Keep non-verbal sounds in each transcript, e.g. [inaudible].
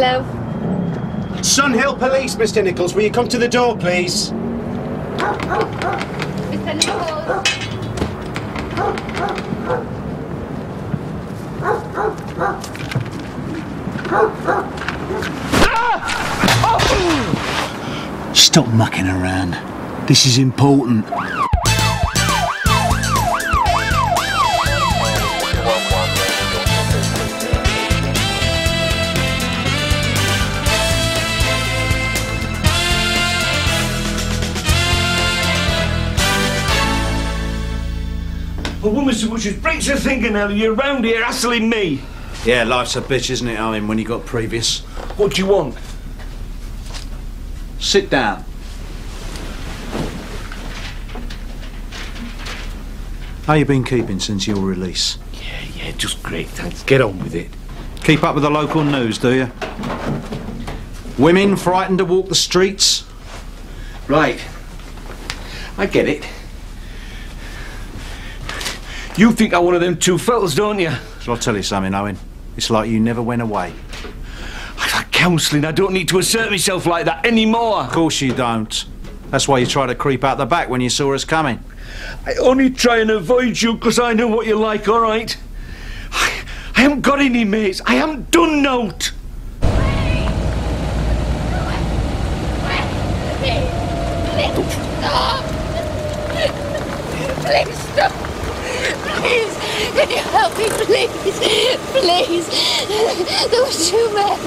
Hello. Sunhill Police, Mr. Nichols. Will you come to the door, please? Mr. Nichols. Stop mucking around. This is important. A woman so much as breaks her fingernail and you're round here hassling me. Yeah, life's a bitch, isn't it, Owen, when you got previous? What do you want? Sit down. How you been keeping since your release? Yeah, yeah, just great, thanks. Get on with it. Keep up with the local news, do you? Women frightened to walk the streets? Right. I get it. You think I'm one of them two fellas, don't you? Shall I tell you something, Owen? It's like you never went away. I've had counselling. I don't need to assert myself like that anymore. Of course you don't. That's why you tried to creep out the back when you saw us coming. I only try and avoid you because I know what you're like, all right? I, I haven't got any mates. I haven't done nought. Please stop. Please stop. Please, can you help me, please? Please. There were two men.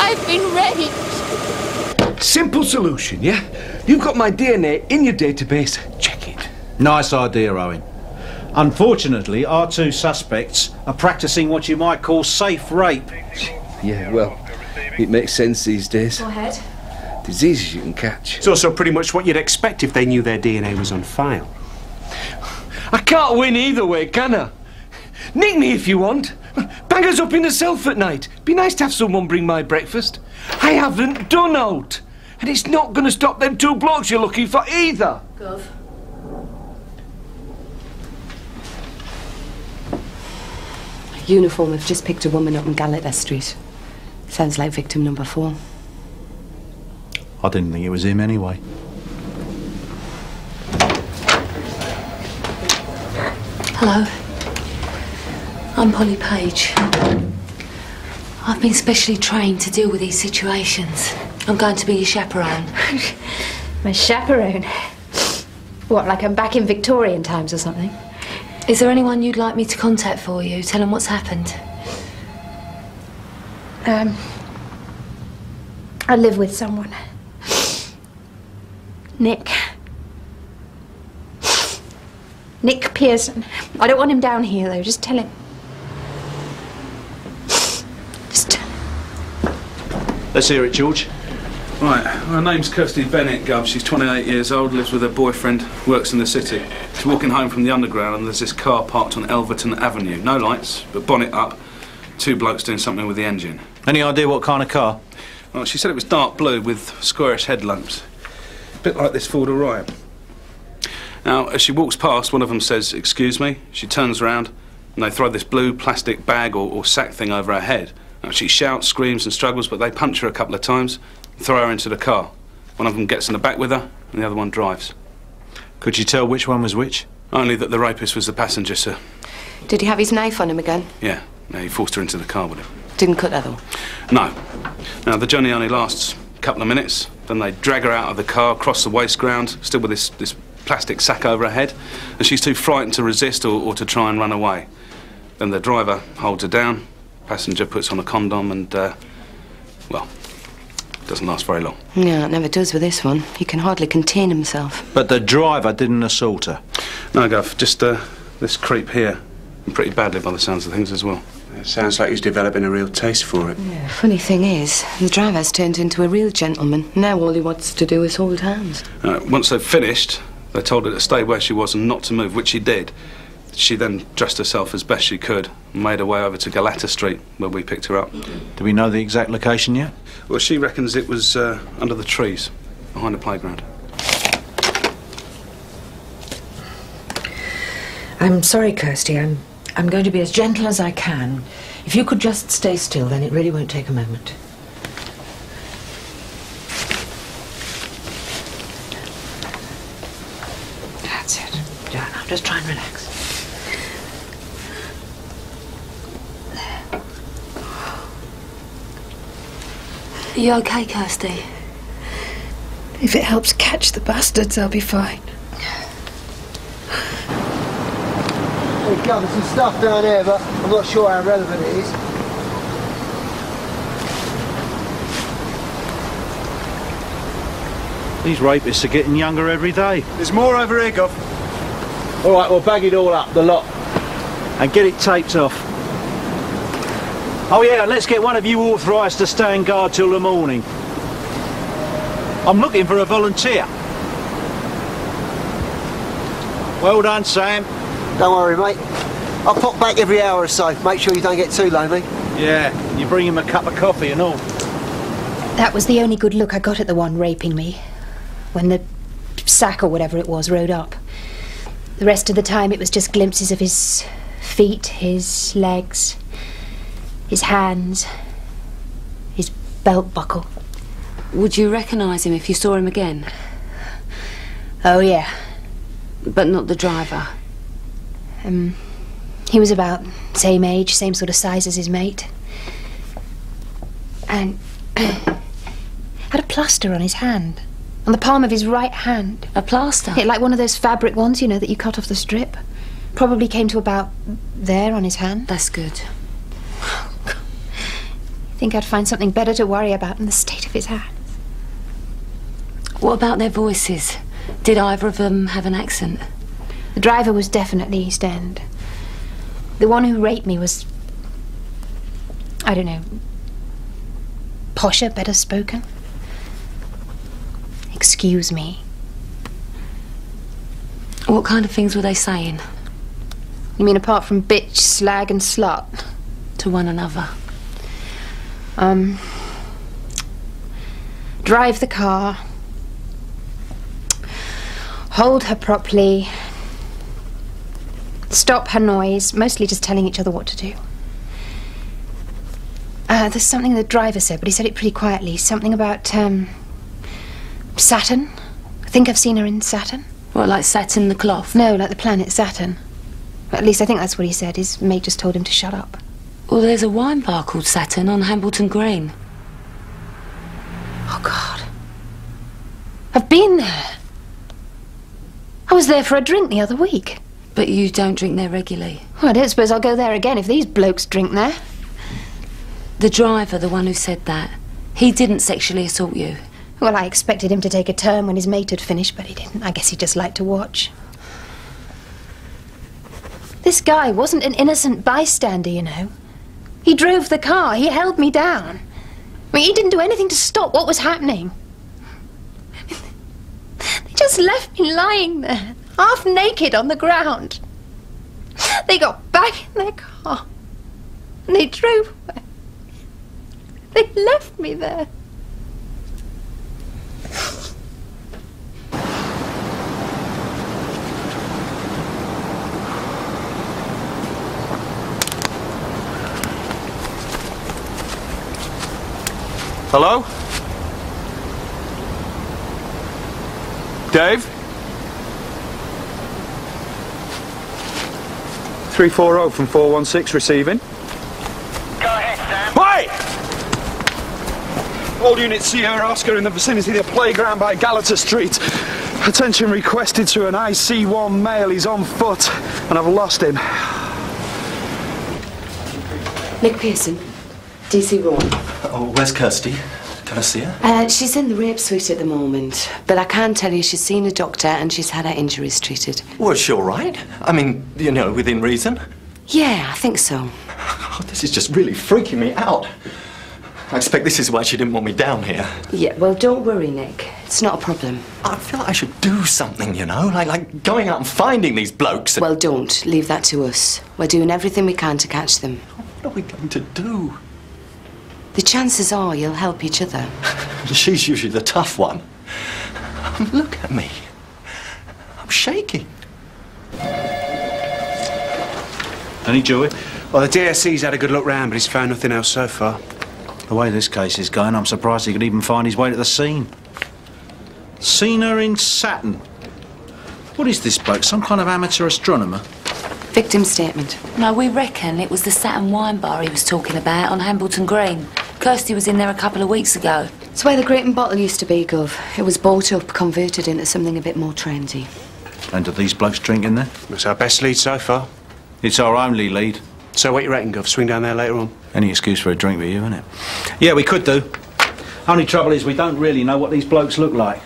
I've been raped. Simple solution, yeah? You've got my DNA in your database. Check it. Nice idea, Owen. Unfortunately, our two suspects are practicing what you might call safe rape. Yeah, well, it makes sense these days. Go ahead. Diseases you can catch. It's also pretty much what you'd expect if they knew their DNA was on file. I can't win either way, can I? Nick me if you want. Bang us up in the self at night. Be nice to have someone bring my breakfast. I haven't done out. And it's not going to stop them two blokes you're looking for either. Gov. Uniform have just picked a woman up in Gallagher Street. Sounds like victim number four. I didn't think it was him anyway. Hello. I'm Polly Page. I've been specially trained to deal with these situations. I'm going to be your chaperone. [laughs] My chaperone. What, like I'm back in Victorian times or something? Is there anyone you'd like me to contact for you? Tell them what's happened. Um, I live with someone. Nick. Nick Pearson. I don't want him down here, though. Just tell him. Just tell him. Let's hear it, George. Right, her name's Kirstie Bennett, Gov. She's 28 years old, lives with her boyfriend, works in the city. She's walking home from the underground and there's this car parked on Elverton Avenue. No lights, but bonnet up. Two blokes doing something with the engine. Any idea what kind of car? Well, she said it was dark blue with squarish headlamps. A bit like this Ford Orion. Now, as she walks past, one of them says, Excuse me. She turns around and they throw this blue plastic bag or, or sack thing over her head. Now, she shouts, screams, and struggles, but they punch her a couple of times, throw her into the car. One of them gets in the back with her, and the other one drives. Could you tell which one was which? Only that the rapist was the passenger, sir. Did he have his knife on him again? Yeah, yeah, he forced her into the car with him. Didn't cut that though. No. Now, the journey only lasts a couple of minutes. Then they drag her out of the car, cross the waste ground, still with this, this plastic sack over her head, and she's too frightened to resist or, or to try and run away. Then the driver holds her down, passenger puts on a condom, and, uh, well, doesn't last very long. Yeah, it never does with this one. He can hardly contain himself. But the driver didn't assault her. No, Gov, just uh, this creep here. And pretty badly by the sounds of things as well. It sounds like he's developing a real taste for it. Yeah. Funny thing is, the driver's turned into a real gentleman. Now all he wants to do is hold hands. Uh, once they've finished, they told her to stay where she was and not to move, which she did. She then dressed herself as best she could and made her way over to Galata Street, where we picked her up. Do we know the exact location yet? Well, she reckons it was uh, under the trees, behind the playground. I'm sorry, Kirstie. I'm, I'm going to be as gentle as I can. If you could just stay still, then it really won't take a moment. That's it. Yeah, now just try and relax. Are you okay, Kirstie? If it helps catch the bastards, I'll be fine. Hey, God, there's some stuff down there, but I'm not sure how relevant it is. These rapists are getting younger every day. There's more over here, Gov. All right, we'll bag it all up, the lot, and get it taped off. Oh yeah, and let's get one of you authorised to stand guard till the morning. I'm looking for a volunteer. Well done, Sam. Don't worry, mate. I'll pop back every hour or so. Make sure you don't get too lonely. Yeah, you bring him a cup of coffee and all. That was the only good look I got at the one raping me. When the sack or whatever it was rode up. The rest of the time it was just glimpses of his feet, his legs, his hands, his belt buckle. Would you recognise him if you saw him again? Oh, yeah. But not the driver. Um, he was about same age, same sort of size as his mate. And [clears throat] had a plaster on his hand. On the palm of his right hand. A plaster? Yeah, like one of those fabric ones, you know, that you cut off the strip. Probably came to about there on his hand. That's good. I Think I'd find something better to worry about than the state of his hands. What about their voices? Did either of them have an accent? The driver was definitely East End. The one who raped me was. I don't know. Posher, better spoken. Excuse me. What kind of things were they saying? You mean apart from bitch, slag, and slut? To one another. Um. Drive the car. Hold her properly. Stop her noise, mostly just telling each other what to do. Uh, there's something the driver said, but he said it pretty quietly. Something about, um. Saturn? I think I've seen her in satin. What, like Saturn the cloth? No, like the planet Saturn. At least I think that's what he said. His mate just told him to shut up. Well, there's a wine bar called Saturn on Hambleton Green. Oh, God. I've been there. I was there for a drink the other week. But you don't drink there regularly. Well, I don't suppose I'll go there again if these blokes drink there. The driver, the one who said that, he didn't sexually assault you. Well, I expected him to take a turn when his mate had finished, but he didn't. I guess he just liked to watch. This guy wasn't an innocent bystander, you know. He drove the car, he held me down. I mean, he didn't do anything to stop what was happening. [laughs] they just left me lying there, half naked on the ground. They got back in their car and they drove away. They left me there. Hello? Dave? 340 from 416 receiving. Go ahead, Sam. Wait! All units Sierra Oscar in the vicinity of the playground by Galata Street. Attention requested to an IC1 male. He's on foot and I've lost him. Nick Pearson, DC Raw. Oh, where's Kirsty? Can I see her? Uh, she's in the rape suite at the moment, but I can tell you she's seen a doctor and she's had her injuries treated. Was she all right? I mean, you know, within reason. Yeah, I think so. [laughs] Oh, this is just really freaking me out. I expect this is why she didn't want me down here. Yeah, well, don't worry, Nick. It's not a problem. I feel like I should do something, you know, like like going out and finding these blokes. And... Well, don't. Leave that to us. We're doing everything we can to catch them. What are we going to do? The chances are you'll help each other. [laughs] She's usually the tough one. Um, look at me. I'm shaking. Any joy? Well, the DSC's had a good look round, but he's found nothing else so far. The way this case is going, I'm surprised he could even find his way to the scene. Seen her in Saturn. What is this bloke? Some kind of amateur astronomer? Victim statement. No, we reckon it was the Saturn wine bar he was talking about on Hambleton Green. Kirstie was in there a couple of weeks ago. It's where the Great Bottle used to be, Gov. It was bought up, converted into something a bit more trendy. And do these blokes drink in there? It's our best lead so far. It's our only lead. So what you reckon, Gov? Swing down there later on? Any excuse for a drink with you, isn't it? Yeah, we could do. Only trouble is we don't really know what these blokes look like.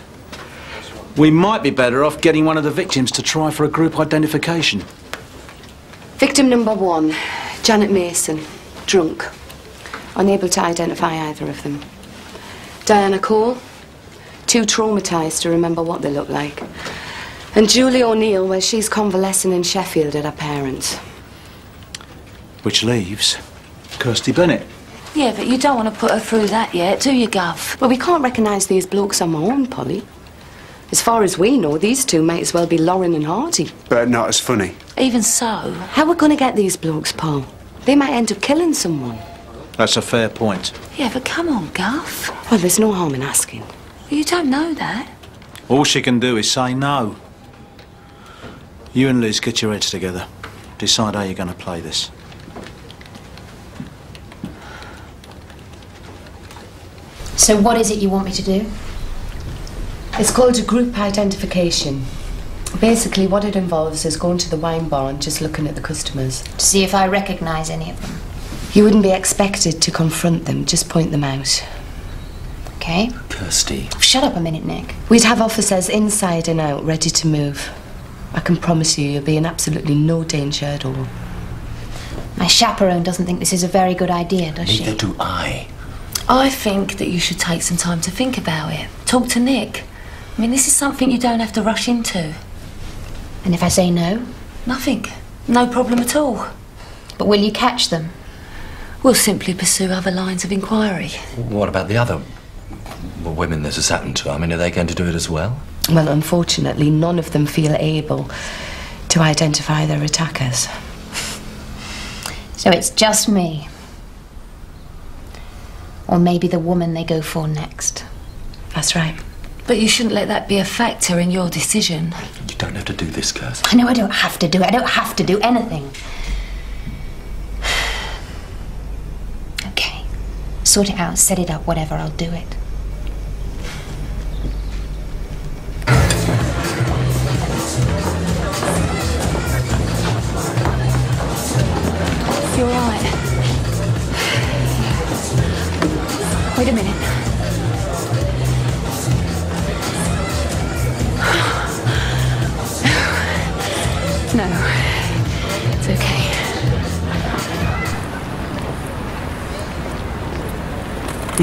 We might be better off getting one of the victims to try for a group identification. Victim number one, Janet Mason, drunk. Unable to identify either of them. Diana Cole, too traumatised to remember what they look like. And Julie O'Neill, where she's convalescing in Sheffield at her parents. Which leaves Kirstie Bennett. Yeah, but you don't want to put her through that yet, do you, Gov? Well, we can't recognise these blokes on my own, Polly. As far as we know, these two might as well be Laurel and Hardy. But not as funny. Even so. How are we going to get these blokes, Paul? They might end up killing someone. That's a fair point. Yeah, but come on, Gov. Well, there's no harm in asking. You don't know that. All she can do is say no. You and Liz get your heads together. Decide how you're going to play this. So what is it you want me to do? It's called a group identification. Basically, what it involves is going to the wine bar and just looking at the customers. To see if I recognise any of them. You wouldn't be expected to confront them, just point them out. Okay? Kirstie. Shut up a minute, Nick. We'd have officers inside and out, ready to move. I can promise you, you'll be in absolutely no danger at all. My chaperone doesn't think this is a very good idea, does she? Neither do I. I think that you should take some time to think about it. Talk to Nick. I mean, this is something you don't have to rush into. And if I say no? Nothing. No problem at all. But will you catch them? We'll simply pursue other lines of inquiry. What about the other women there's a Saturn to? I mean, are they going to do it as well? Well, unfortunately, none of them feel able to identify their attackers. So it's just me. Or maybe the woman they go for next. That's right. But you shouldn't let that be a factor in your decision. You don't have to do this, Kirstie. I know I don't have to do it. I don't have to do anything. [sighs] Okay. Sort it out, set it up, whatever, I'll do it.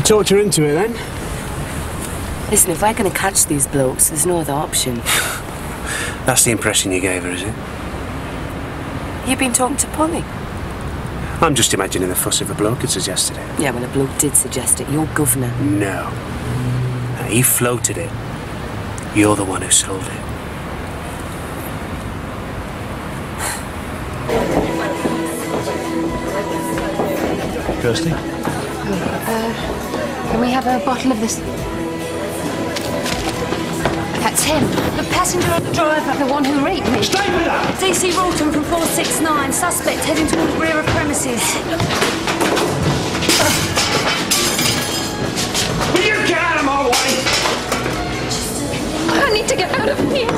Talked her into it then? Listen, if we're going to catch these blokes, there's no other option. [sighs] That's the impression you gave her, is it? You've been talking to Polly? I'm just imagining the fuss of a bloke had suggested it. Yeah, well, a bloke did suggest it. Your governor. No. No, He floated it. You're the one who sold it. Kirstie? Uh, can we have a bottle of this? That's him. The passenger and the driver. The one who raped me. Stay with her! DC Rawton from 469. Suspect heading towards rear of premises. Will you get out of my way? I need to get out of here.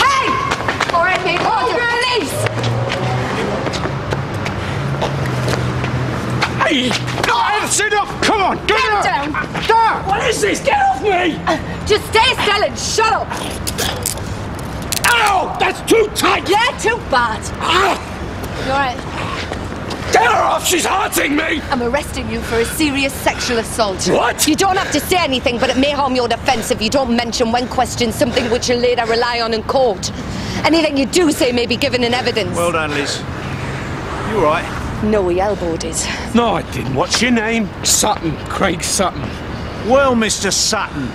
Hey! All right, babe. Order release! Hey! That's enough! Come on, get Get down. Down! What is this? Get off me! Just stay still and shut up. Ow! That's too tight! Yeah, too bad. Ah! You all right? Get her off! She's hurting me! I'm arresting you for a serious sexual assault. What? You don't have to say anything, but it may harm your defence if you don't mention when questioned something which you'll later rely on in court. Anything you do say may be given in evidence. Well done, Liz. You all right? No, he elbowed it. No, I didn't. What's your name? Sutton, Craig Sutton. Well, Mr. Sutton,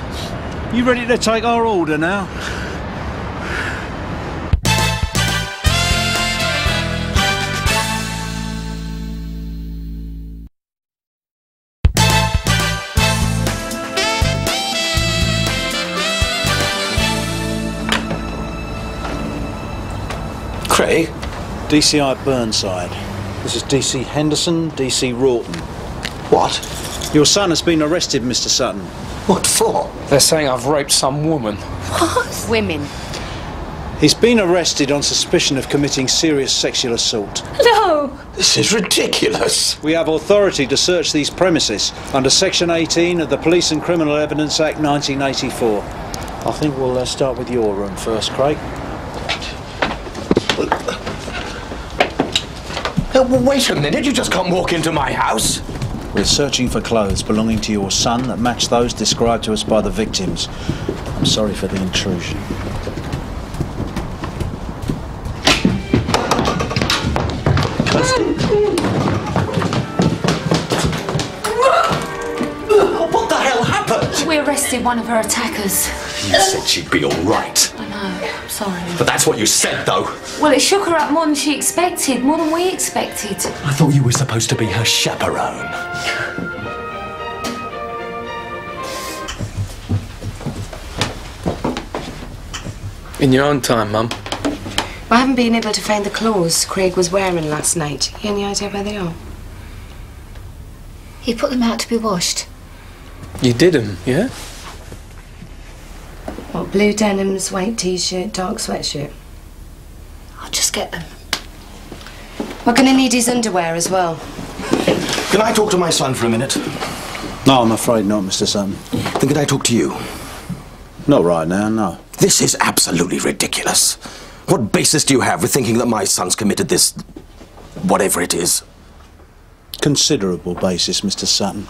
You ready to take our order now? Craig? DCI Burnside. This is DC Henderson, DC Rawton. What? Your son has been arrested, Mr. Sutton. What for? They're saying I've raped some woman. What? Women. He's been arrested on suspicion of committing serious sexual assault. No! This is ridiculous. We have authority to search these premises under Section 18 of the Police and Criminal Evidence Act 1984. I think we'll uh, start with your room first, Craig. Uh, well, Uh, wait a minute, you just can't walk into my house. We're searching for clothes belonging to your son that match those described to us by the victims. I'm sorry for the intrusion. What the hell happened? We arrested one of her attackers. You said she'd be all right. I know, I'm sorry. But that's what you said, though. Well, it shook her up more than she expected, more than we expected. I thought you were supposed to be her chaperone. In your own time, Mum. I haven't been able to find the clothes Craig was wearing last night. You any idea where they are? He put them out to be washed. You did 'em, yeah? What, blue denims, white t-shirt, dark sweatshirt? I'll just get them. We're gonna need his underwear as well. Can I talk to my son for a minute? No, I'm afraid not, Mr. Sutton. Then can I talk to you? Not right now, no. This is absolutely ridiculous. What basis do you have for thinking that my son's committed this. whatever it is? Considerable basis, Mr. Sutton.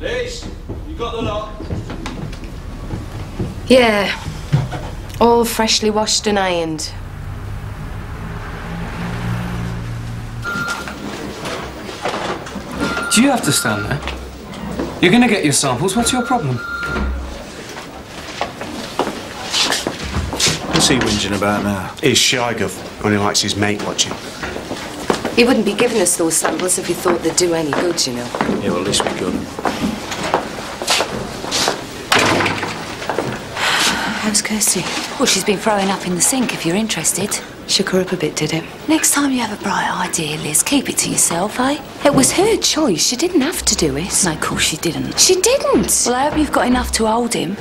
Liz, you got the lock? Yeah. All freshly washed and ironed. Do you have to stand there? You're gonna get your samples. What's your problem? What's he whinging about now? He's shy, Gov. Only likes his mate watching. He wouldn't be giving us those samples if he thought they'd do any good, you know. Yeah, well, at least we got him. How's Well, she's been throwing up in the sink, if you're interested. Shook her up a bit, did it? Next time you have a bright idea, Liz, keep it to yourself, eh? It was her choice. She didn't have to do it. No, of course she didn't. She didn't. Well, I hope you've got enough to hold him.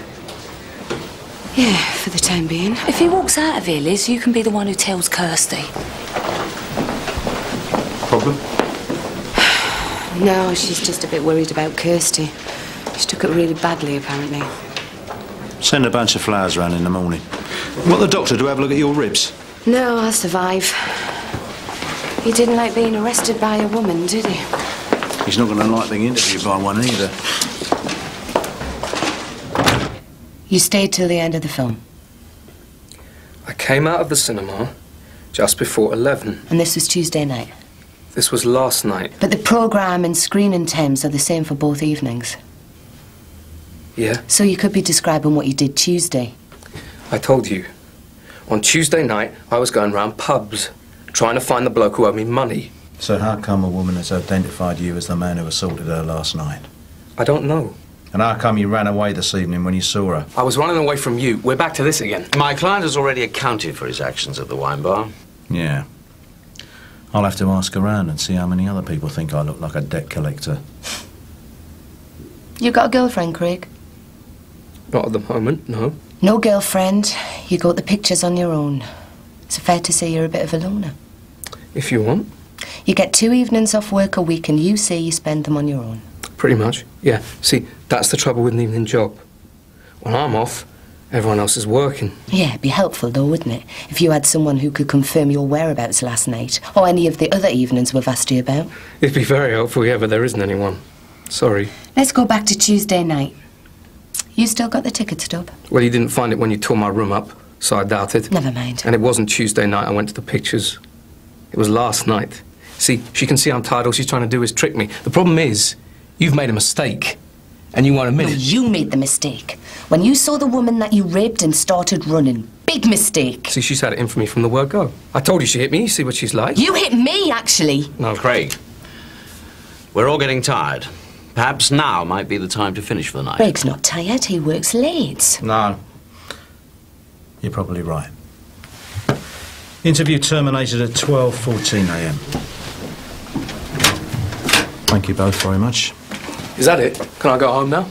Yeah, for the time being. If he walks out of here, Liz, you can be the one who tells Kirstie. Problem? [sighs] No, she's just a bit worried about Kirstie. She took it really badly, apparently. Send a bunch of flowers round in the morning. What the doctor to have a look at your ribs? No, I'll survive. He didn't like being arrested by a woman, did he? He's not going to like being interviewed by one either. You stayed till the end of the film. I came out of the cinema just before 11. And this was Tuesday night. This was last night. But the programme and screening times are the same for both evenings. Yeah, So you could be describing what you did Tuesday. I told you. On Tuesday night, I was going round pubs, trying to find the bloke who owed me money. So how come a woman has identified you as the man who assaulted her last night? I don't know. And how come you ran away this evening when you saw her? I was running away from you. We're back to this again. My client has already accounted for his actions at the wine bar. Yeah. I'll have to ask around and see how many other people think I look like a debt collector. You got a girlfriend, Craig? Not at the moment, no. No girlfriend. You got the pictures on your own. It's fair to say you're a bit of a loner? If you want. You get two evenings off work a week and you say you spend them on your own. Pretty much, yeah. See, that's the trouble with an evening job. When I'm off, everyone else is working. Yeah, it'd be helpful though, wouldn't it? If you had someone who could confirm your whereabouts last night, or any of the other evenings we've asked you about. It'd be very helpful, yeah, but there isn't anyone. Sorry. Let's go back to Tuesday night. You still got the ticket stub? Well, you didn't find it when you tore my room up, so I doubt it. Never mind. And it wasn't Tuesday night I went to the pictures. It was last night. See, she can see I'm tired. All she's trying to do is trick me. The problem is, you've made a mistake, and you won't admit No, it. you made the mistake. When you saw the woman that you raped and started running. Big mistake. See, she's had it in for me from the word go. I told you she hit me. You see what she's like. You hit me, actually. No, Craig, we're all getting tired. Perhaps now might be the time to finish for the night. Craig's not tired. He works late. No. You're probably right. Interview terminated at 12.14 a.m. Thank you both very much. Is that it? Can I go home now?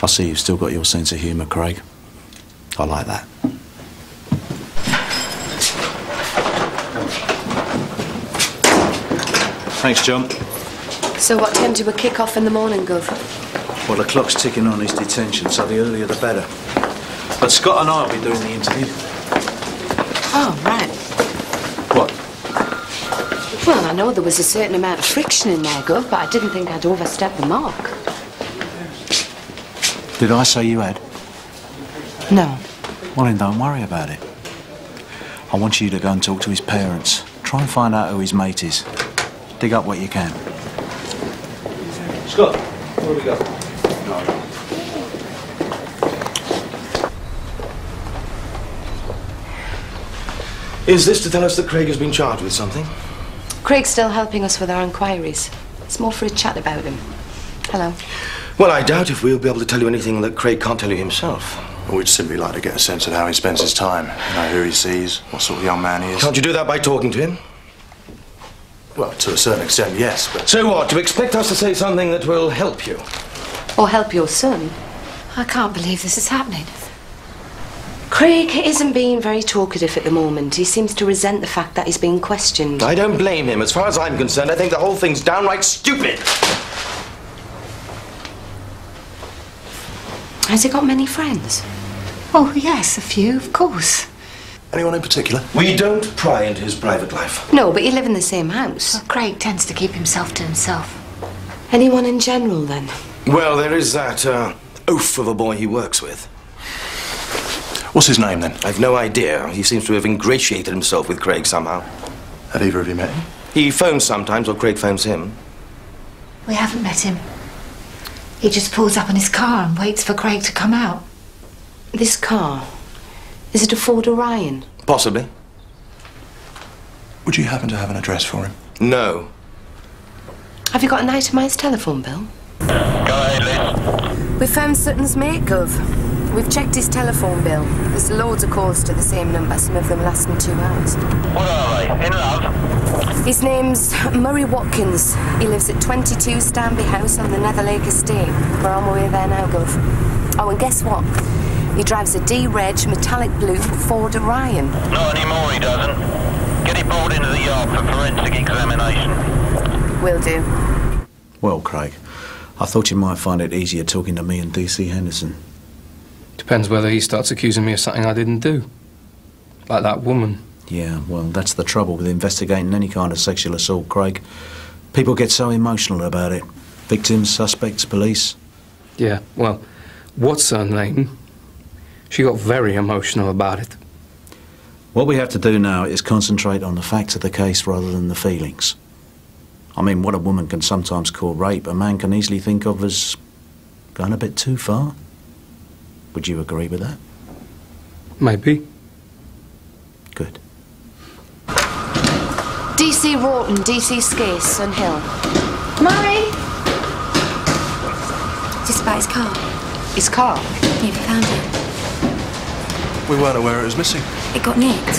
I see you've still got your sense of humour, Craig. I like that. Thanks, John. So what time do we kick off in the morning, Gov? Well, the clock's ticking on his detention, so the earlier the better. But Scott and I will be doing the interview. Oh, right. What? Well, I know there was a certain amount of friction in there, Gov, but I didn't think I'd overstep the mark. Did I say you had? No. Well, then don't worry about it. I want you to go and talk to his parents. Try and find out who his mate is. Dig up what you can. Scott, where we go? Is this to tell us that Craig has been charged with something? Craig's still helping us with our inquiries. It's more for a chat about him. Hello. Well, I doubt if we'll be able to tell you anything that Craig can't tell you himself. We'd simply like to get a sense of how he spends his time. You know, who he sees, what sort of young man he is. Can't you do that by talking to him? Well, to a certain extent, yes, but... So what? Do you expect us to say something that will help you? Or help your son. I can't believe this is happening. Craig isn't being very talkative at the moment. He seems to resent the fact that he's being questioned. I don't blame him. As far as I'm concerned, I think the whole thing's downright stupid. Has he got many friends? Oh, yes, a few, of course. Anyone in particular? We don't pry into his private life. No, but you live in the same house. Well, Craig tends to keep himself to himself. Anyone in general, then? Well, there is that uh, oaf of a boy he works with. What's his name, then? I've no idea. He seems to have ingratiated himself with Craig somehow. Have either of you met him? He phones sometimes, or Craig phones him. We haven't met him. He just pulls up in his car and waits for Craig to come out. This car, is it a Ford Orion? Possibly. Would you happen to have an address for him? No. Have you got an itemised telephone bill? Go ahead, Liz. We found Sutton's mate, Gov. We've checked his telephone bill. There's loads of calls to the same number, some of them lasting two hours. What are they? In love? His name's Murray Watkins. He lives at 22 Stanby House on the Netherlake Estate. We're on our way there now, Gov. Oh, and guess what? He drives a D-Reg metallic blue Ford Orion. Not anymore, he doesn't. Get it brought into the yard for forensic examination. Will do. Well, Craig, I thought you might find it easier talking to me and DC Henderson. Depends whether he starts accusing me of something I didn't do. Like that woman. Yeah, well, that's the trouble with investigating any kind of sexual assault, Craig. People get so emotional about it. Victims, suspects, police. Yeah, well, what's her name? She got very emotional about it. What we have to do now is concentrate on the facts of the case rather than the feelings. I mean, what a woman can sometimes call rape, a man can easily think of as going a bit too far. Would you agree with that? Maybe. Good. DC Rawton, DC Skase, Sun Hill. Murray! Just about his car. His car? Yeah, we found it. We weren't aware it was missing. It got nicked.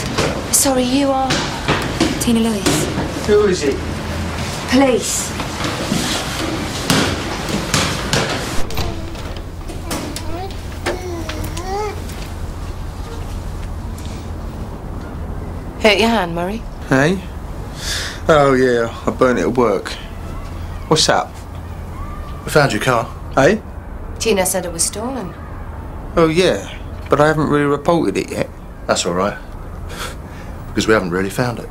Sorry, you are? Tina Lewis. Who is it? Police. Hurt your hand, Murray? Hey? Oh, yeah, I burnt it at work. What's up? We found your car. Hey? Tina said it was stolen. Oh, yeah, but I haven't really reported it yet. That's all right. Because we haven't really found it.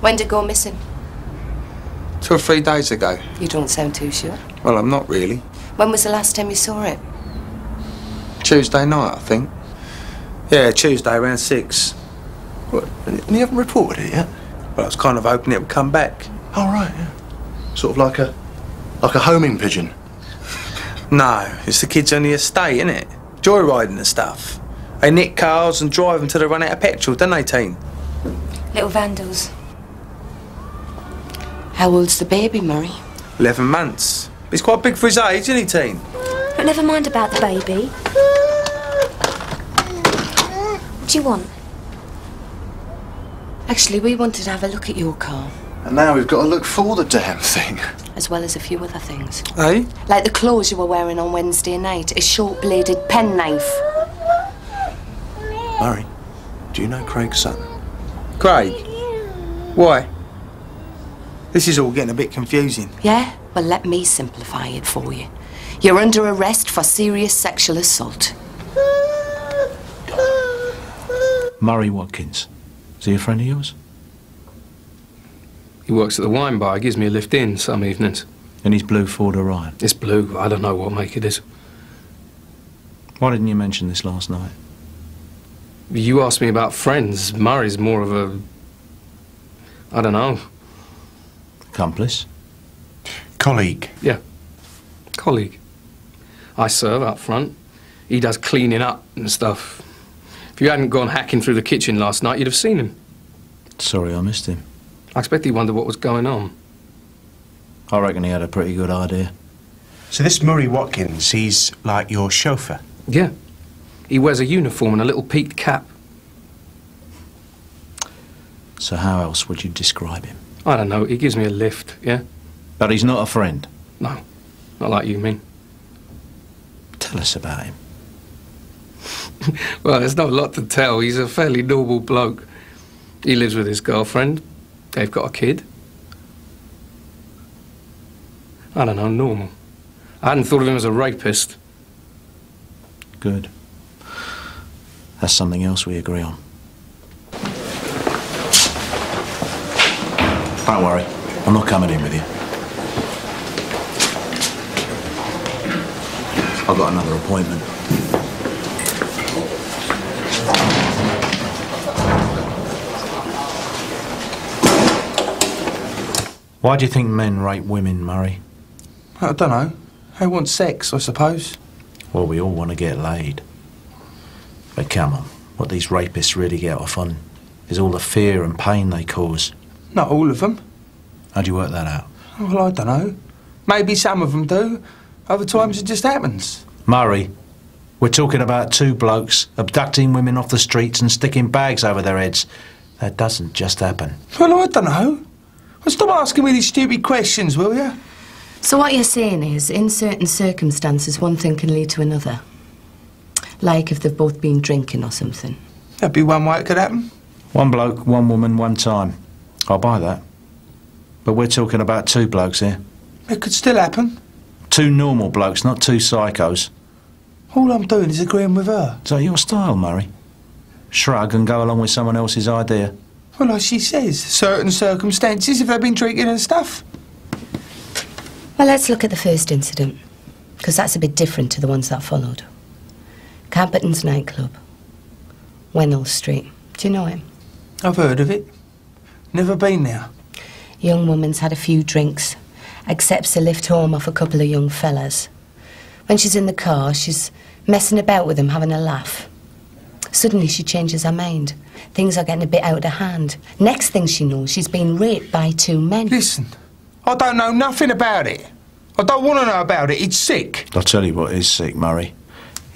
When did it go missing? Two or three days ago. You don't sound too sure. Well, I'm not really. When was the last time you saw it? Tuesday night, I think. Yeah, Tuesday around six. What? And you haven't reported it yet? Well, I was kind of hoping it would come back. Oh, right, yeah. Sort of like a... like a homing pigeon. No, it's the kids on the estate, isn't it? Joyriding and stuff. They nick cars and drive them till they run out of petrol, don't they, teen? Little vandals. How old's the baby, Murray? Eleven months. He's quite big for his age, isn't he, teen? But never mind about the baby. What do you want? Actually, we wanted to have a look at your car, And now we've got to look for the damn thing. As well as a few other things. Eh? Like the clothes you were wearing on Wednesday night, a short-bladed penknife. Murray, do you know Craig Sutton? Craig? Why? This is all getting a bit confusing. Yeah? Well, let me simplify it for you. You're under arrest for serious sexual assault. Murray Watkins. Is he a friend of yours? He works at the wine bar. He gives me a lift in some evenings. And his blue Ford Orion? It's blue. I don't know what make it is. Why didn't you mention this last night? You asked me about friends. Murray's more of a... I don't know. Accomplice? Colleague. Yeah. Colleague. I serve up front. He does cleaning up and stuff. If you hadn't gone hacking through the kitchen last night, you'd have seen him. Sorry I missed him. I expect he wondered what was going on. I reckon he had a pretty good idea. So this Murray Watkins, he's like your chauffeur? Yeah. He wears a uniform and a little peaked cap. So how else would you describe him? I don't know. He gives me a lift, yeah? But he's not a friend. No. Not like you mean. Tell us about him. [laughs] Well, there's not a lot to tell. He's a fairly normal bloke. He lives with his girlfriend. They've got a kid. I don't know, normal. I hadn't thought of him as a rapist. Good. That's something else we agree on. Don't worry. I'm not coming in with you. I've got another appointment. Why do you think men rape women, Murray? I don't know. They want sex, I suppose. Well, we all want to get laid. But come on, what these rapists really get off on is all the fear and pain they cause. Not all of them. How do you work that out? Well, I don't know. Maybe some of them do. Other times it just happens. Murray, we're talking about two blokes abducting women off the streets and sticking bags over their heads. That doesn't just happen. Well, I don't know. Well, stop asking me these stupid questions, will you? So what you're saying is, in certain circumstances, one thing can lead to another. Like if they've both been drinking or something. That'd be one way it could happen. One bloke, one woman, one time. I'll buy that. But we're talking about two blokes here. It could still happen. Two normal blokes, not two psychos. All I'm doing is agreeing with her. Is that your style, Murray? Shrug and go along with someone else's idea. Well, like she says, certain circumstances, if they've been drinking and stuff. Well, let's look at the first incident, because that's a bit different to the ones that followed. Camperton's nightclub, Wennell Street. Do you know him? I've heard of it. Never been there. Young woman's had a few drinks, accepts a lift home off a couple of young fellas. When she's in the car, she's messing about with them, having a laugh. Suddenly, she changes her mind. Things are getting a bit out of hand. Next thing she knows, she's been raped by two men. Listen, I don't know nothing about it. I don't want to know about it. It's sick. I'll tell you what is sick, Murray.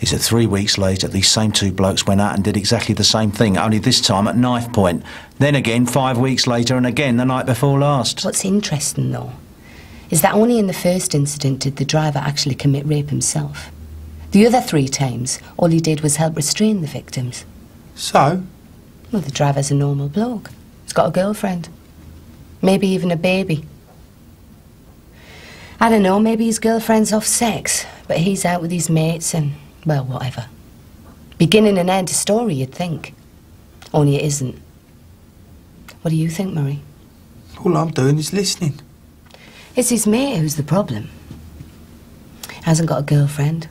Is that three weeks later, these same two blokes went out and did exactly the same thing, only this time at knife point. Then again, five weeks later, and again the night before last. What's interesting, though, is that only in the first incident did the driver actually commit rape himself. The other three times, all he did was help restrain the victims. So? Well, the driver's a normal bloke. He's got a girlfriend. Maybe even a baby. I don't know, maybe his girlfriend's off sex, but he's out with his mates and, well, whatever. Beginning and end to story, you'd think. Only it isn't. What do you think, Murray? All I'm doing is listening. It's his mate who's the problem. Hasn't got a girlfriend.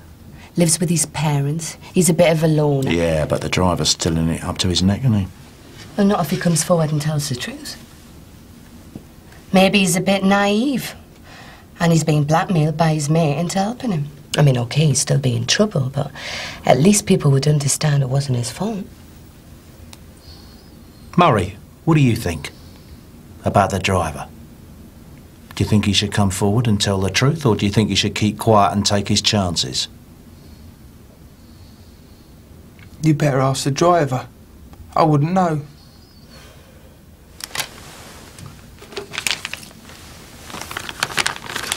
Lives with his parents. He's a bit of a loner. Yeah, but the driver's still in it up to his neck, isn't he? Well, not if he comes forward and tells the truth. Maybe he's a bit naive. And he's being blackmailed by his mate into helping him. I mean, okay, he's still be in trouble, but at least people would understand it wasn't his fault. Murray, what do you think about the driver? Do you think he should come forward and tell the truth, or do you think he should keep quiet and take his chances? You better ask the driver. I wouldn't know.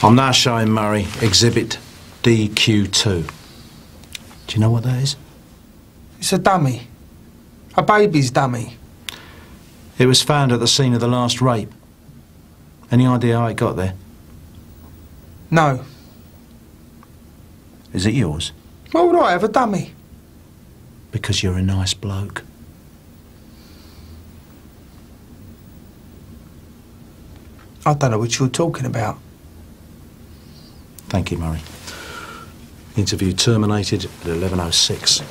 I'm now showing Murray Exhibit DQ2. Do you know what that is? It's a dummy. A baby's dummy. It was found at the scene of the last rape. Any idea how it got there? No. Is it yours? Why would I have a dummy? Because you're a nice bloke. I don't know what you're talking about. Thank you, Murray. Interview terminated at 11.06.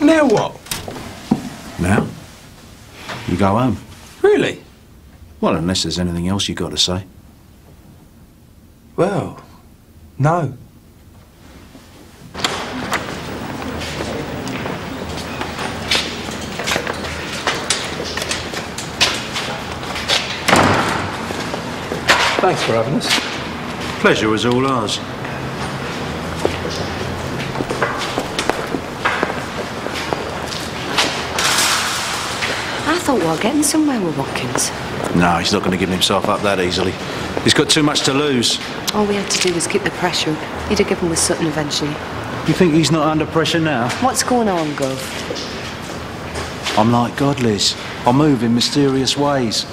Now what? Now? You go home. Really? Well, unless there's anything else you've got to say. Well, no. Thanks for having us. Pleasure was all ours. I thought we were getting somewhere with Watkins. No, he's not going to give himself up that easily. He's got too much to lose. All we had to do was keep the pressure up. He'd have given with Sutton eventually. You think he's not under pressure now? What's going on, Gov? I'm like God, Liz. I move in mysterious ways.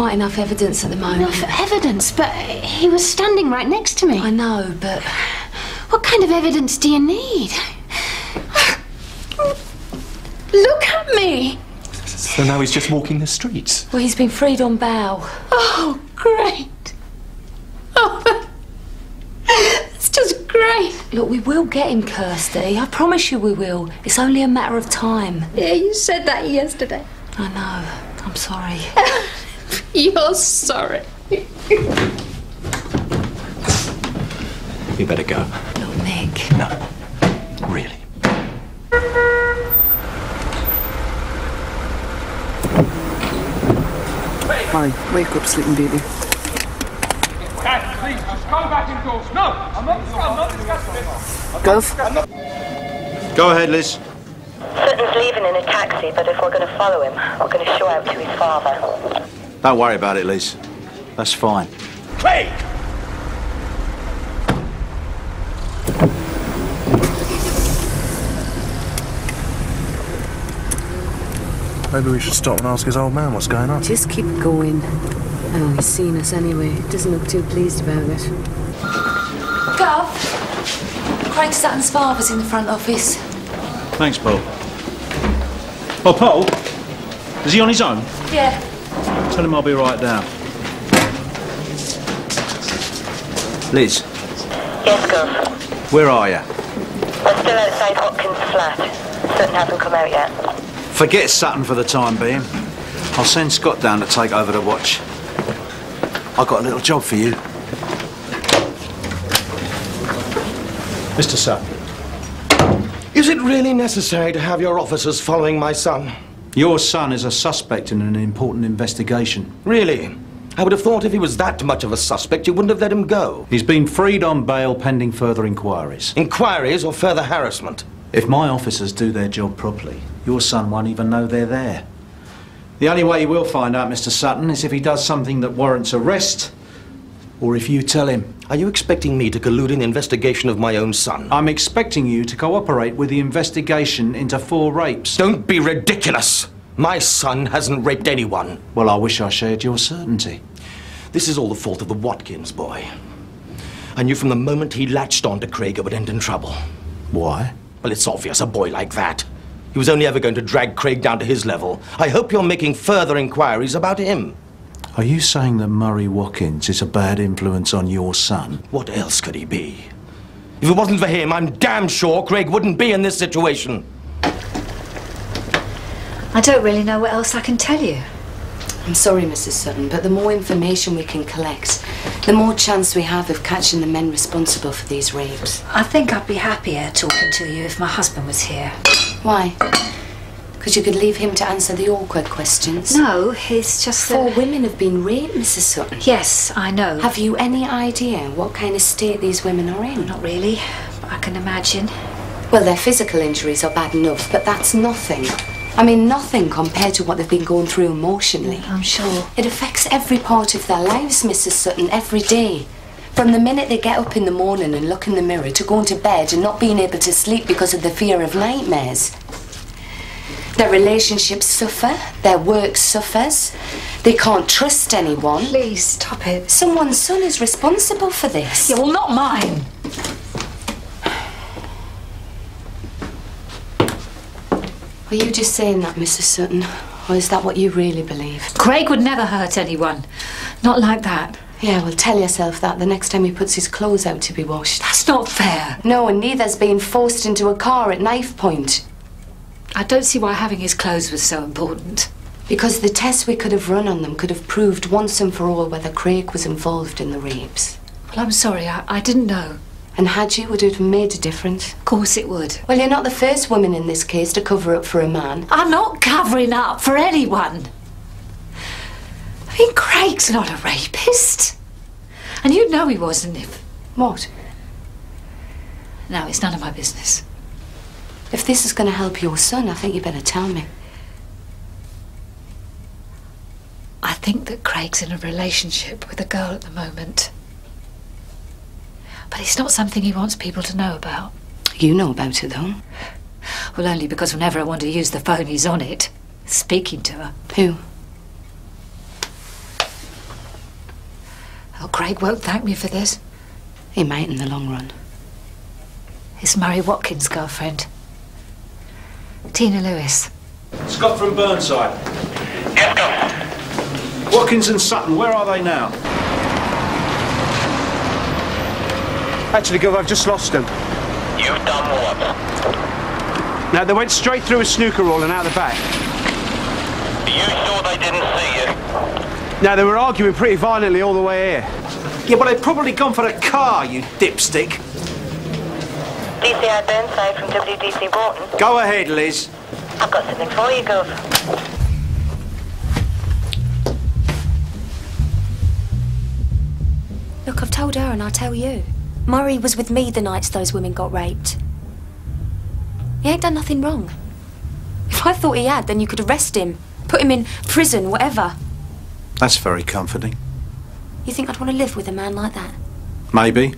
Quite enough evidence at the moment. Enough evidence, but he was standing right next to me. I know, but What kind of evidence do you need? Look at me! So now he's just walking the streets. well, he's been freed on bail. Oh, great. Oh, that's just great. Look, we will get him, Kirstie. I promise you we will. It's only a matter of time. Yeah, you said that yesterday. I know. I'm sorry. [laughs] [laughs] You're sorry. You better go. Look, Nick. No. Really. Murray, wake up, sleeping beauty. Dad, please, just go back indoors. No, I'm not, I'm not discussing this. Gov? Go ahead, Liz. Sutton's leaving in a taxi, but if we're going to follow him, we're going to show out to his father. Don't worry about it, Liz. That's fine. Hey! Maybe we should stop and ask his old man what's going on. Just keep going. Oh, he's seen us anyway. Doesn't look too pleased about it. Gov. Craig Sutton's father's in the front office. Thanks, Paul. Oh, Paul? Is he on his own? Yeah. Tell him I'll be right down. Liz, Yes, Gov. where are you? I'm still outside Hopkins' flat. Sutton hasn't come out yet. Forget Sutton for the time being. I'll send Scott down to take over the watch. I've got a little job for you. Mr. Sutton, Is it really necessary to have your officers following my son? Your son is a suspect in an important investigation. Really? I would have thought if he was that much of a suspect, you wouldn't have let him go. He's been freed on bail pending further inquiries. Inquiries or further harassment? If my officers do their job properly, your son won't even know they're there. The only way he will find out, Mr. Sutton, is if he does something that warrants arrest, or if you tell him. Are you expecting me to collude in the investigation of my own son? I'm expecting you to cooperate with the investigation into four rapes. Don't be ridiculous! My son hasn't raped anyone. Well, I wish I shared your certainty. This is all the fault of the Watkins boy. I knew from the moment he latched on to Craig it would end in trouble. Why? Well, it's obvious, a boy like that. He was only ever going to drag Craig down to his level. I hope you're making further inquiries about him. Are you saying that Murray Watkins is a bad influence on your son? What else could he be? If it wasn't for him, I'm damn sure Craig wouldn't be in this situation. I don't really know what else I can tell you. I'm sorry, Mrs. Sutton, but the more information we can collect, the more chance we have of catching the men responsible for these rapes. I think I'd be happier talking to you if my husband was here. Why? Because you could leave him to answer the awkward questions. No, he's just that- Four women have been raped, Mrs. Sutton. Yes, I know. Have you any idea what kind of state these women are in? Not really, but I can imagine. Well, their physical injuries are bad enough, but that's nothing. I mean, nothing compared to what they've been going through emotionally. I'm sure. It affects every part of their lives, Mrs. Sutton, every day. From the minute they get up in the morning and look in the mirror to going to bed and not being able to sleep because of the fear of nightmares. Their relationships suffer, their work suffers. They can't trust anyone. Please stop it. Someone's son is responsible for this. Yeah, well, not mine. Are you just saying that, Mrs. Sutton? Or is that what you really believe? Craig would never hurt anyone. Not like that. Yeah, well, tell yourself that the next time he puts his clothes out to be washed. That's not fair. No, and neither's being forced into a car at knife point. I don't see why having his clothes was so important. Because the tests we could have run on them could have proved once and for all whether Craig was involved in the rapes. Well, I'm sorry, I, I didn't know. And had you, would it have made a difference? Of course it would. Well, you're not the first woman in this case to cover up for a man. I'm not covering up for anyone. I mean, Craig's not a rapist. And you'd know he wasn't if. What? No, it's none of my business. If this is going to help your son, I think you better tell me. I think that Craig's in a relationship with a girl at the moment. But it's not something he wants people to know about. You know about it, though. Well, only because whenever I want to use the phone, he's on it, speaking to her. Who? Oh, Craig won't thank me for this. He might in the long run. It's Murray Watkins' girlfriend. Tina Lewis. Scott from Burnside. Yes, Scott. Watkins and Sutton, where are they now? Actually, Gov, I've just lost them. You've done what? Now, they went straight through a snooker roll and out the back. Are you sure they didn't see you? Now, they were arguing pretty violently all the way here. Yeah, but they've probably gone for the car, you dipstick. DCI Burnside from WDC Rawton. Go ahead, Liz. I've got something for you, Gov. Look, I've told her and I'll tell you. Murray was with me the nights those women got raped. He ain't done nothing wrong. If I thought he had, then you could arrest him, put him in prison, whatever. That's very comforting. You think I'd want to live with a man like that? Maybe.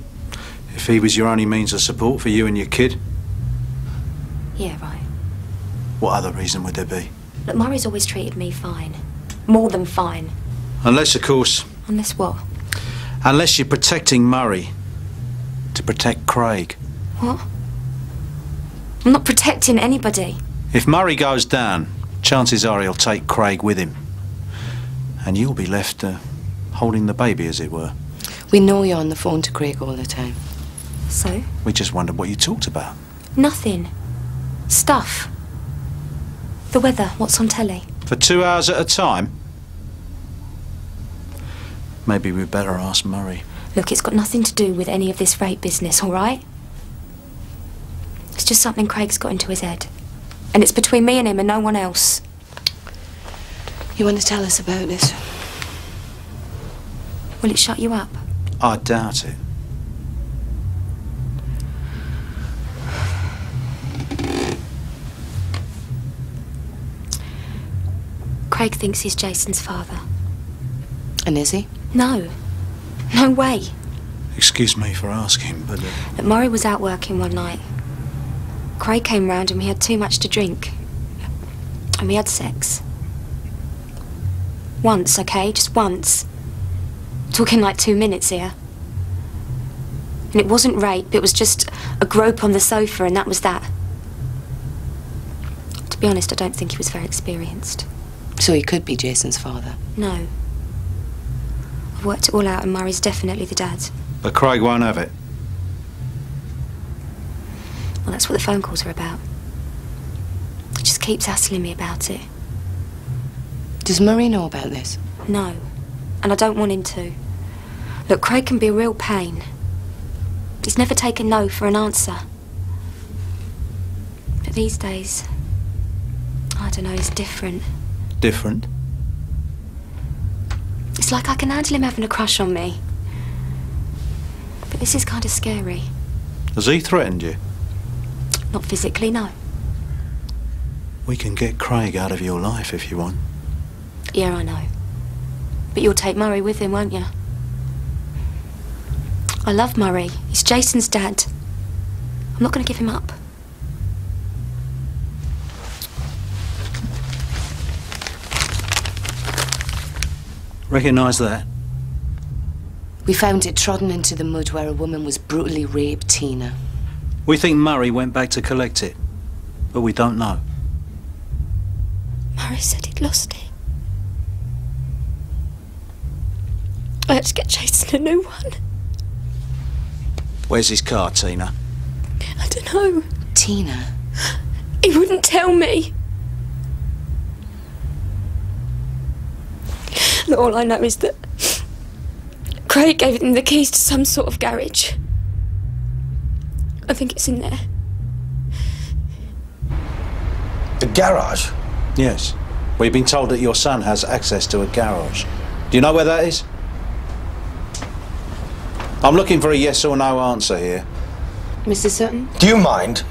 If he was your only means of support for you and your kid, Yeah, right. what other reason would there be? Look, Murray's always treated me fine. More than fine. Unless, of course, Unless what? unless you're protecting Murray to protect Craig. What? I'm not protecting anybody. If Murray goes down, chances are he'll take Craig with him. And you'll be left uh, holding the baby, as it were. We know you're on the phone to Craig all the time. So? We just wondered what you talked about. Nothing. Stuff. The weather, what's on telly? For two hours at a time? Maybe we'd better ask Murray. Look, it's got nothing to do with any of this rape business, all right? It's just something Craig's got into his head. And it's between me and him and no one else. You want to tell us about this? Will it shut you up? I doubt it. Craig thinks he's Jason's father. And is he? No. No way. Excuse me for asking, but uh, That Murray was out working one night. Craig came round and we had too much to drink. And we had sex. Once, okay? Just once. Talking like two minutes here. And it wasn't rape, it was just a grope on the sofa, and that was that. To be honest, I don't think he was very experienced. So he could be Jason's father. No. I've worked it all out, and Murray's definitely the dad. But Craig won't have it. Well, that's what the phone calls are about. He just keeps hassling me about it. Does Murray know about this? No. And I don't want him to. Look, Craig can be a real pain. He's never taken no for an answer. But these days, I don't know, he's different. Different. It's like I can handle him having a crush on me. But this is kind of scary. Has he threatened you? Not physically, no. We can get Craig out of your life if you want. Yeah, I know. But you'll take Murray with him, won't you? I love Murray. He's Jason's dad. I'm not going to give him up. Recognise that? We found it trodden into the mud where a woman was brutally raped, Tina. We think Murray went back to collect it, but we don't know. Murray said he'd lost it. I had to get Jason a new one. Where's his car, Tina? I don't know. Tina? He wouldn't tell me. Look, [laughs] all I know is that Craig gave him the keys to some sort of garage. I think it's in there. The garage? Yes. We've been told that your son has access to a garage. Do you know where that is? I'm looking for a yes or no answer here. Mr. Sutton? Do you mind?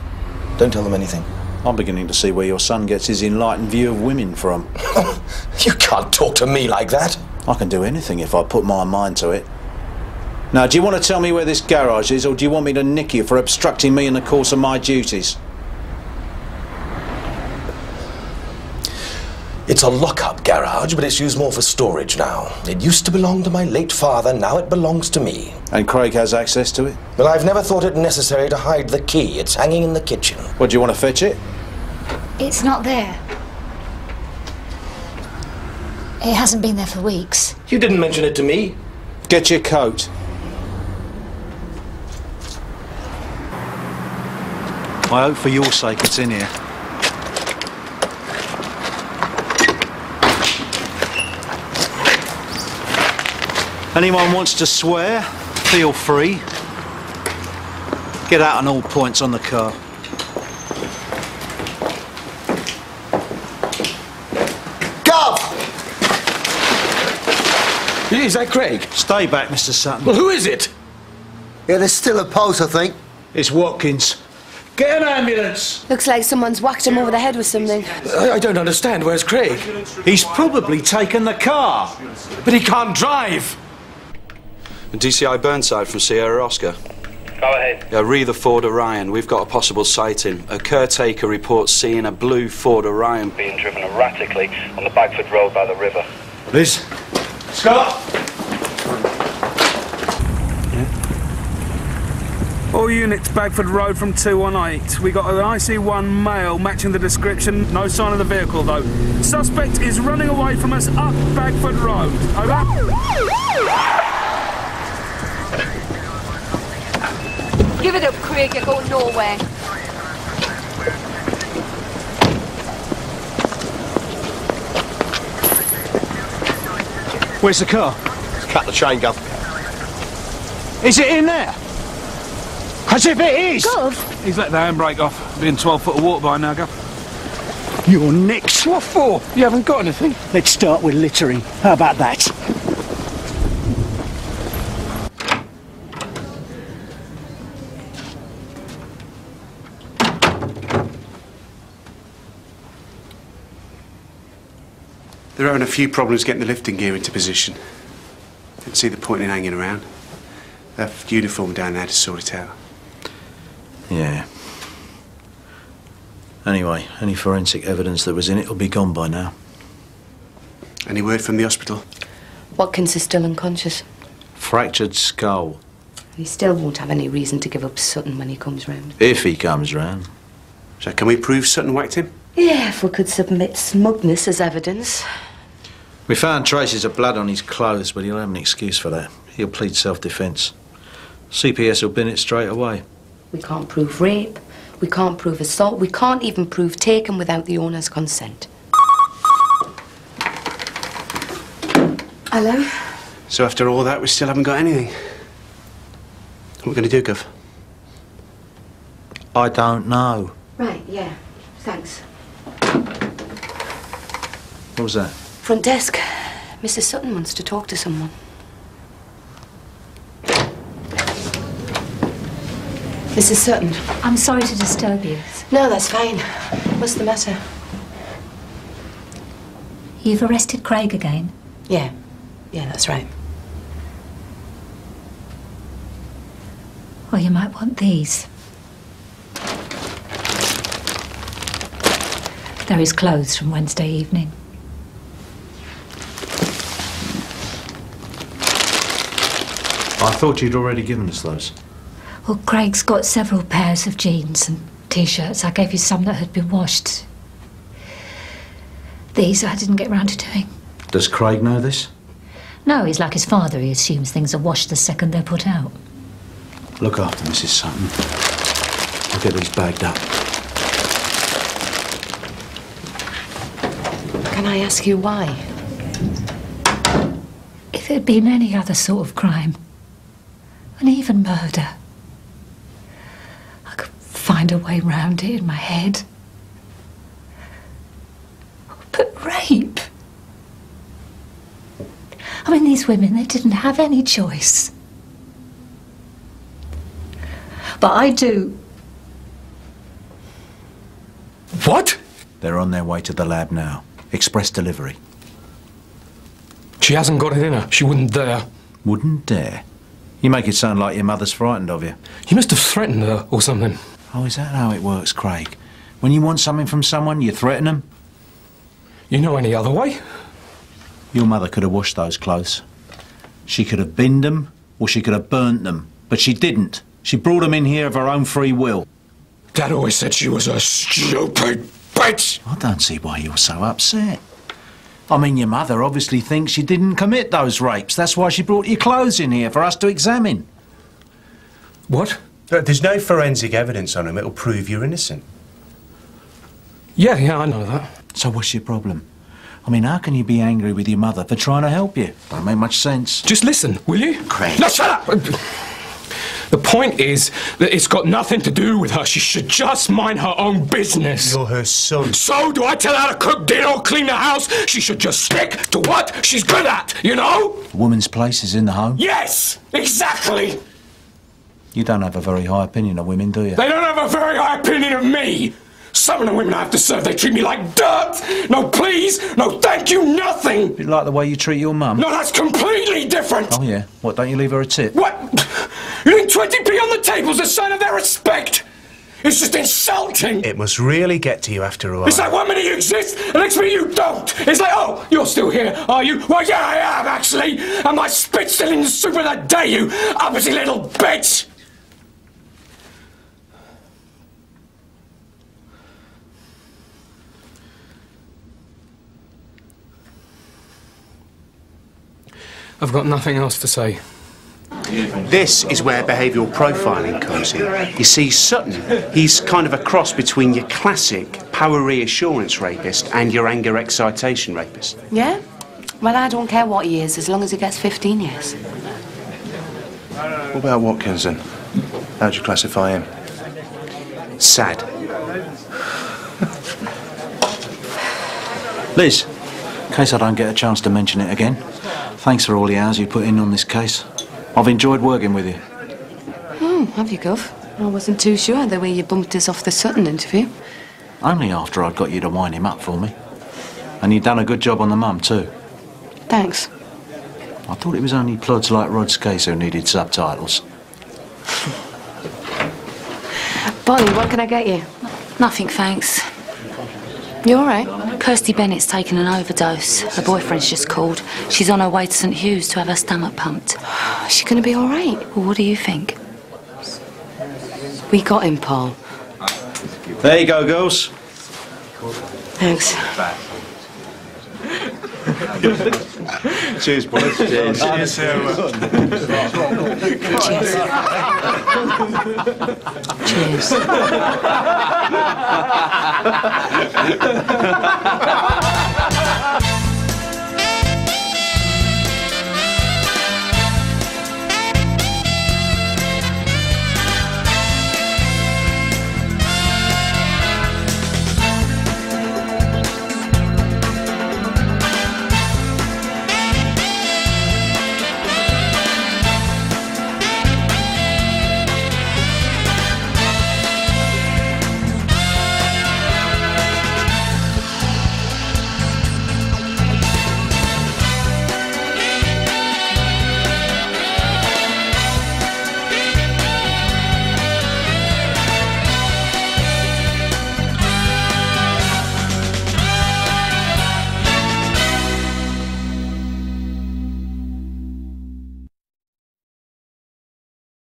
Don't tell them anything. I'm beginning to see where your son gets his enlightened view of women from. [laughs] you can't talk to me like that. I can do anything if I put my mind to it. Now, do you want to tell me where this garage is, or do you want me to nick you for obstructing me in the course of my duties? It's a lock-up garage, but it's used more for storage now. It used to belong to my late father, now it belongs to me. And Craig has access to it? Well, I've never thought it necessary to hide the key. It's hanging in the kitchen. What, do you want to fetch it? It's not there. It hasn't been there for weeks. You didn't mention it to me. Get your coat. I hope for your sake it's in here. Anyone wants to swear, feel free. Get out on all points on the car. Gov! Is that Craig? Stay back, Mr. Sutton. Well, who is it? Yeah, there's still a pulse, I think. It's Watkins. Get an ambulance! Looks like someone's whacked him over the head with something. I, I don't understand. Where's Craig? He's probably taken the car. But he can't drive. DCI Burnside from Sierra Oscar. Go ahead. Yeah, Rutherford Orion. We've got a possible sighting. A caretaker reports seeing a blue Ford Orion. Being driven erratically on the Bagford Road by the river. Liz? Scott? All units, Bagford Road from 218. We got an IC1 male matching the description. No sign of the vehicle, though. Suspect is running away from us up Bagford Road. Over. Give it up, Craig. You're going nowhere. Where's the car? Cut the chain, Gov. Is it in there? As if it is! Gov? He's let the handbrake off. Being 12 foot of water by now, Gov. You're next. What for? You haven't got anything. Let's start with littering. How about that? They're having a few problems getting the lifting gear into position. Didn't see the point in hanging around. Left uniform down there to sort it out. Yeah. Anyway, any forensic evidence that was in it will be gone by now. Any word from the hospital? Watkins is still unconscious. Fractured skull. He still won't have any reason to give up Sutton when he comes round. If he comes round. So can we prove Sutton whacked him? Yeah, if we could submit smugness as evidence. We found traces of blood on his clothes, but he'll have an excuse for that. He'll plead self-defence. CPS will bin it straight away. We can't prove rape. We can't prove assault. We can't even prove taken without the owner's consent. Hello? So after all that, we still haven't got anything. What are we going to do, Gov? I don't know. Right, yeah. Thanks. What was that? Front desk. Mrs. Sutton wants to talk to someone. Mrs. Sutton. I'm sorry to disturb you. No, that's fine. What's the matter? You've arrested Craig again. Yeah. Yeah, that's right. Well, you might want these. They're his clothes from Wednesday evening. I thought you'd already given us those. Well, Craig's got several pairs of jeans and t-shirts. I gave you some that had been washed. These I didn't get round to doing. Does Craig know this? No, he's like his father. He assumes things are washed the second they're put out. Look after Mrs. Sutton. I'll get these bagged up. Can I ask you why? If it had been any other sort of crime, and even murder, I could find a way round it in my head. But rape? I mean, these women, they didn't have any choice. But I do. What? They're on their way to the lab now. Express delivery. She hasn't got it in her. She wouldn't dare. Wouldn't dare? You make it sound like your mother's frightened of you. You must have threatened her or something. Oh, is that how it works, Craig? When you want something from someone, you threaten them? You know any other way? Your mother could have washed those clothes. She could have binned them, or she could have burnt them. But she didn't. She brought them in here of her own free will. Dad always said she was a stupid bitch. I don't see why you're so upset. I mean, your mother obviously thinks you didn't commit those rapes. That's why she brought your clothes in here for us to examine. What? Look, there's no forensic evidence on him. It'll prove you're innocent. Yeah, yeah, I know that. So what's your problem? I mean, how can you be angry with your mother for trying to help you? Don't make much sense. Just listen, will you? Craig. No, shut up! The point is that it's got nothing to do with her. She should just mind her own business. You're her son. So, do I tell her to cook dinner or clean the house? She should just stick to what she's good at, you know? A woman's place is in the home. Yes, exactly. You don't have a very high opinion of women, do you? They don't have a very high opinion of me. Some of the women I have to serve, they treat me like dirt. No please, no thank you, nothing. Bit like the way you treat your mum. No, that's completely different. Oh, yeah? What, don't you leave her a tip? What? [laughs] You think 20p on the table's a sign of their respect? It's just insulting. It must really get to you after a while. It's like one minute you exist, the next minute you don't. It's like, oh, you're still here, are you? Well, yeah, I am, actually. And my spit's still in the soup of that day, you uppity little bitch. I've got nothing else to say. This is where behavioural profiling comes in. You see, Sutton, he's kind of a cross between your classic power reassurance rapist and your anger excitation rapist. Yeah? Well, I don't care what he is, as long as he gets 15 years. What about Watkins then? How'd you classify him? Sad. Liz, in case I don't get a chance to mention it again, thanks for all the hours you put in on this case. I've enjoyed working with you. Oh, have you, Gov? I wasn't too sure the way you bumped us off the Sutton interview. Only after I'd got you to wind him up for me. And you'd done a good job on the mum, too. Thanks. I thought it was only plods like Rod Skase who needed subtitles. Bonnie, what can I get you? Nothing, thanks. You all right? Kirstie Bennett's taken an overdose. Her boyfriend's just called. She's on her way to St Hugh's to have her stomach pumped. Is she going to be all right? Well, what do you think? We got him, Paul. There you go, girls. Thanks. [laughs] [laughs] Cheers, boys. Cheers. Cheers, Sarah. Cheers. [laughs] [laughs]